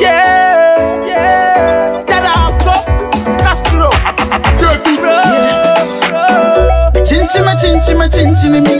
Yeah, yeah. Tadaso, Castro. Bro, bro. Chinchima, chinchima, chinchimi.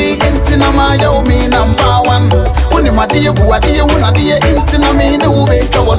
see inti na ma ya o number one. Uni ma diye buwa diye una diye inti na mi ni ube tawa